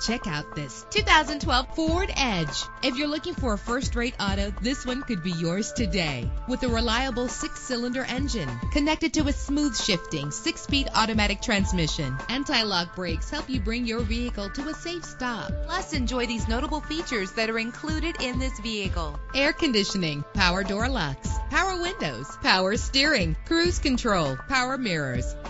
Check out this 2012 Ford Edge. If you're looking for a first-rate auto, this one could be yours today. With a reliable six-cylinder engine connected to a smooth shifting six-speed automatic transmission. Anti-lock brakes help you bring your vehicle to a safe stop. Plus, enjoy these notable features that are included in this vehicle. Air conditioning, power door locks, power windows, power steering, cruise control, power mirrors,